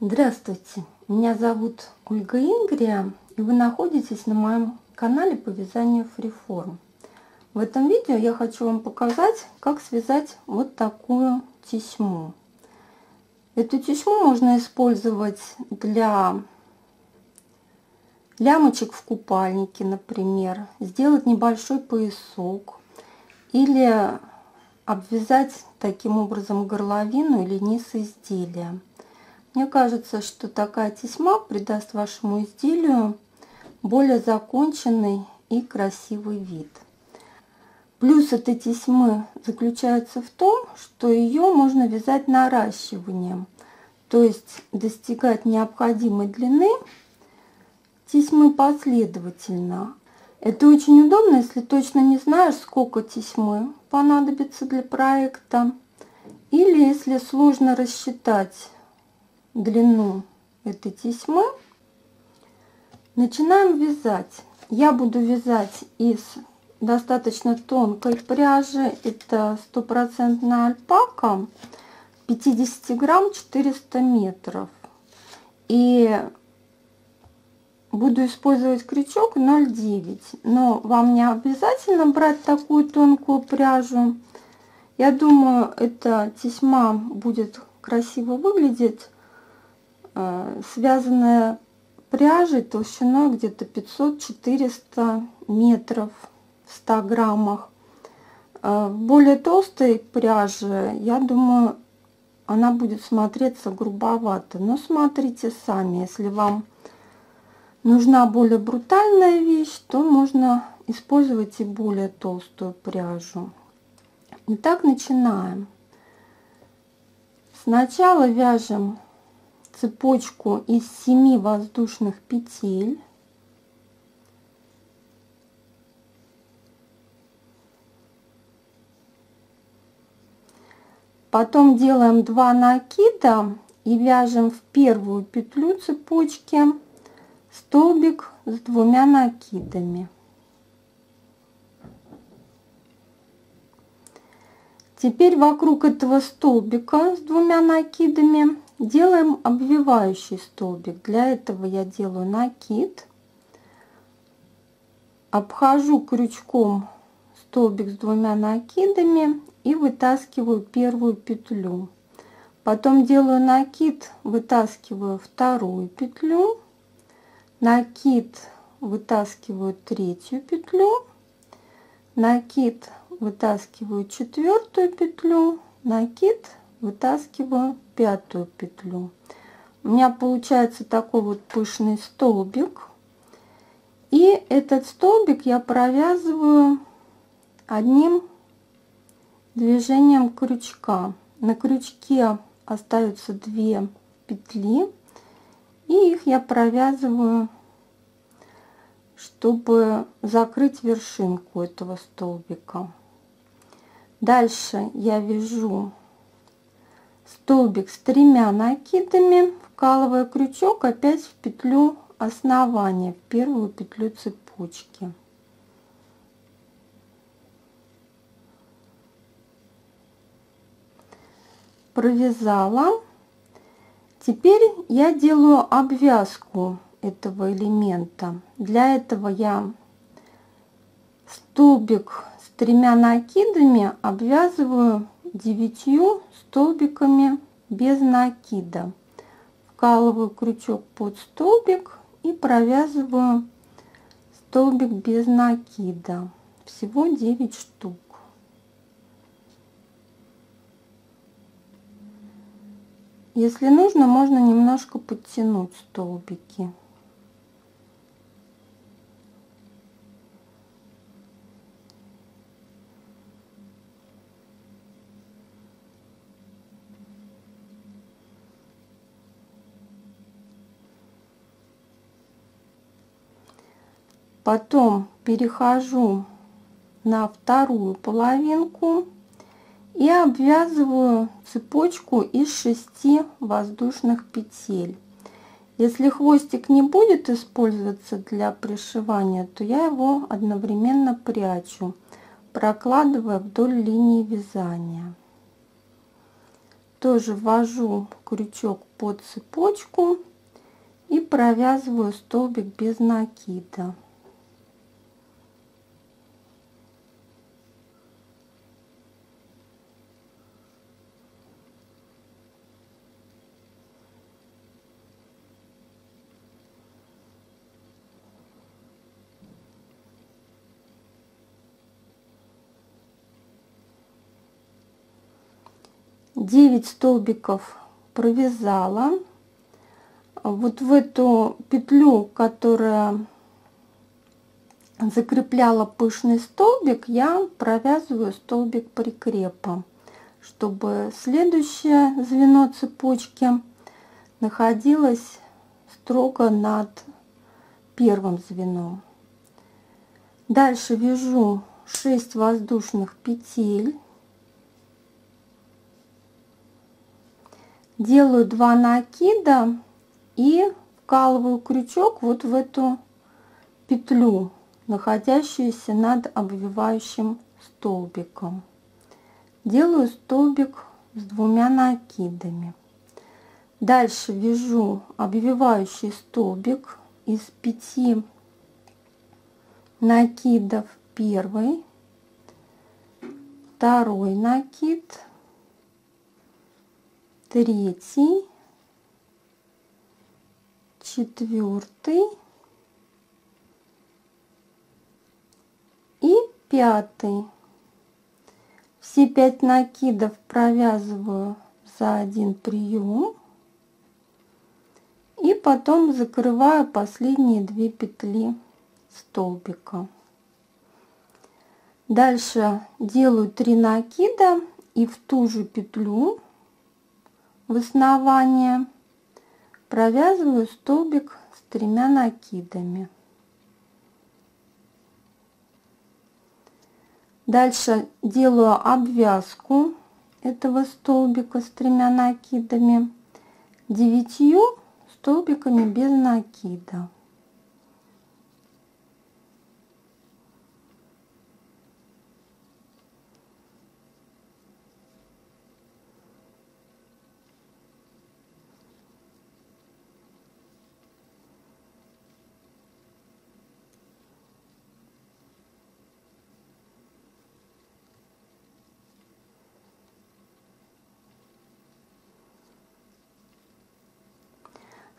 Здравствуйте, меня зовут Ольга Ингрия, и вы находитесь на моем канале по вязанию фриформ. В этом видео я хочу вам показать, как связать вот такую тесьму. Эту тесьму можно использовать для лямочек в купальнике, например, сделать небольшой поясок или обвязать таким образом горловину или низ изделия. Мне кажется, что такая тесьма придаст вашему изделию более законченный и красивый вид. Плюс этой тесьмы заключается в том, что ее можно вязать наращиванием, то есть достигать необходимой длины тесьмы последовательно. Это очень удобно, если точно не знаешь, сколько тесьмы понадобится для проекта, или если сложно рассчитать длину этой тесьмы. Начинаем вязать. Я буду вязать из достаточно тонкой пряжи. Это стопроцентная альпака. 50 грамм 400 метров. И буду использовать крючок 0,9. Но вам не обязательно брать такую тонкую пряжу. Я думаю, эта тесьма будет красиво выглядеть связанная пряжей толщиной где-то 500-400 метров в 100 граммах. Э, более толстой пряжи, я думаю, она будет смотреться грубовато. Но смотрите сами, если вам нужна более брутальная вещь, то можно использовать и более толстую пряжу. Итак, начинаем. Сначала вяжем цепочку из 7 воздушных петель. Потом делаем 2 накида и вяжем в первую петлю цепочки столбик с двумя накидами. Теперь вокруг этого столбика с двумя накидами Делаем обвивающий столбик. Для этого я делаю накид, обхожу крючком столбик с двумя накидами и вытаскиваю первую петлю. Потом делаю накид, вытаскиваю вторую петлю, накид, вытаскиваю третью петлю, накид, вытаскиваю четвертую петлю, накид, вытаскиваю пятую петлю. У меня получается такой вот пышный столбик. И этот столбик я провязываю одним движением крючка. На крючке остаются две петли. И их я провязываю, чтобы закрыть вершинку этого столбика. Дальше я вяжу столбик с тремя накидами, вкалывая крючок опять в петлю основания, в первую петлю цепочки. Провязала. Теперь я делаю обвязку этого элемента. Для этого я столбик с тремя накидами обвязываю девятью столбиками без накида. Вкалываю крючок под столбик и провязываю столбик без накида. Всего 9 штук. Если нужно, можно немножко подтянуть столбики. Потом перехожу на вторую половинку и обвязываю цепочку из 6 воздушных петель. Если хвостик не будет использоваться для пришивания, то я его одновременно прячу, прокладывая вдоль линии вязания. тоже ввожу крючок под цепочку и провязываю столбик без накида. Девять столбиков провязала вот в эту петлю, которая закрепляла пышный столбик, я провязываю столбик прикрепа, чтобы следующее звено цепочки находилось строго над первым звеном. Дальше вяжу 6 воздушных петель. Делаю 2 накида и вкалываю крючок вот в эту петлю, находящуюся над обвивающим столбиком. Делаю столбик с двумя накидами. Дальше вяжу обвивающий столбик из пяти накидов первый, второй накид, третий, четвертый и пятый. Все пять накидов провязываю за один прием и потом закрываю последние две петли столбика. Дальше делаю 3 накида и в ту же петлю в основание провязываю столбик с тремя накидами. Дальше делаю обвязку этого столбика с тремя накидами девятью столбиками без накида.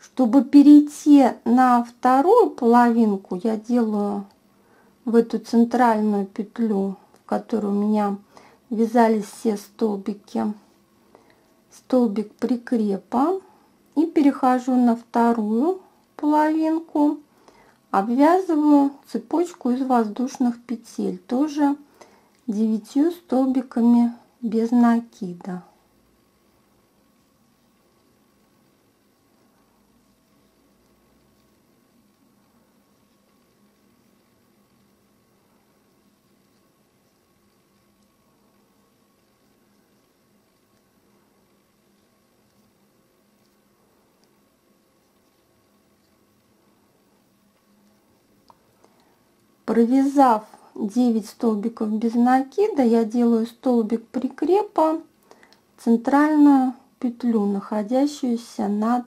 Чтобы перейти на вторую половинку, я делаю в эту центральную петлю, в которую у меня вязались все столбики, столбик прикрепа и перехожу на вторую половинку, обвязываю цепочку из воздушных петель, тоже 9 столбиками без накида. Провязав 9 столбиков без накида, я делаю столбик прикрепа, центральную петлю, находящуюся над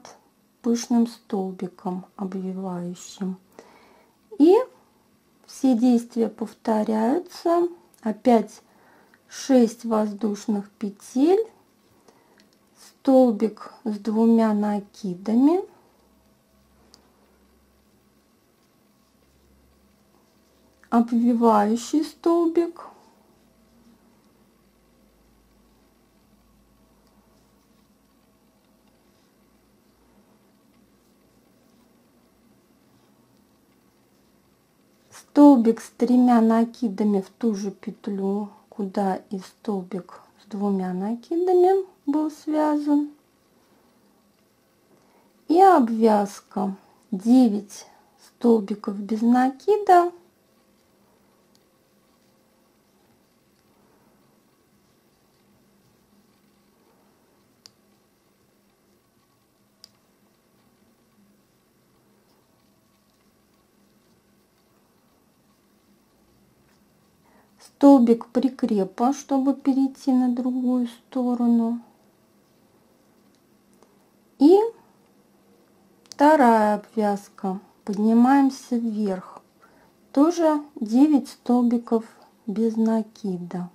пышным столбиком обвивающим. И все действия повторяются. Опять 6 воздушных петель, столбик с двумя накидами – обвивающий столбик. Столбик с тремя накидами в ту же петлю куда и столбик с двумя накидами был связан. И обвязка. 9 столбиков без накида столбик прикрепа, чтобы перейти на другую сторону. И вторая обвязка. Поднимаемся вверх. Тоже 9 столбиков без накида.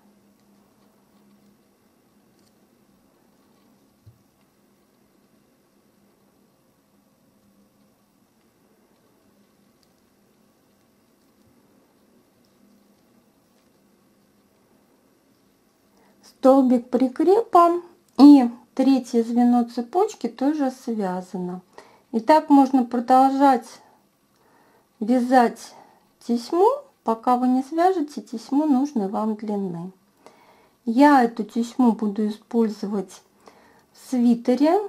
Столбик прикрепа и третье звено цепочки тоже связано. И так можно продолжать вязать тесьму, пока вы не свяжете тесьму нужной вам длины. Я эту тесьму буду использовать в свитере,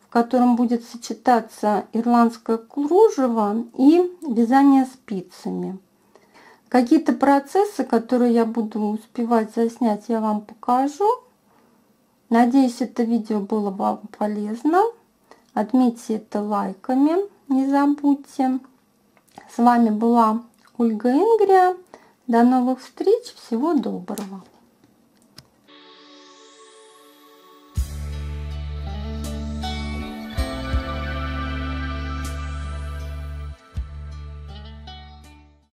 в котором будет сочетаться ирландское кружево и вязание спицами. Какие-то процессы, которые я буду успевать заснять, я вам покажу. Надеюсь, это видео было вам полезно. Отметьте это лайками, не забудьте. С вами была Ольга Ингрия. До новых встреч. Всего доброго.